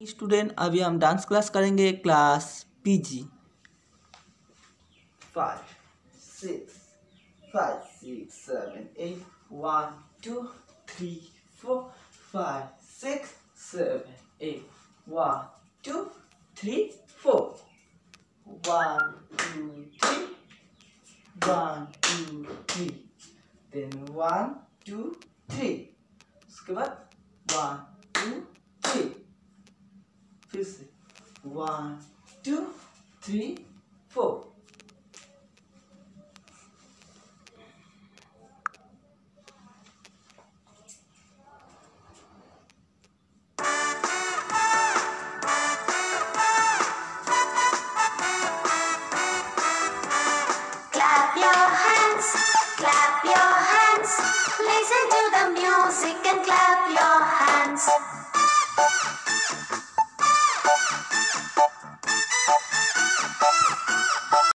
Student, अभी हम dance class करेंगे, class PG. Five six five six seven eight one two three four five six seven eight one two three four one two three one two three then one two three उसके बाद one two फिर से one two three four Clap your hands, clap your hands, listen to the music and clap.